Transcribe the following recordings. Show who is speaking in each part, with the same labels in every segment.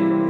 Speaker 1: Amen.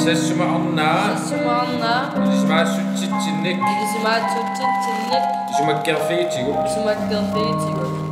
Speaker 1: Sesuma Anna.
Speaker 2: Sesuma Anna.
Speaker 1: Isma Suchichinik.
Speaker 2: Isma Suchichinik.
Speaker 1: Isma Kerfetigo.
Speaker 2: Isma Kerfetigo.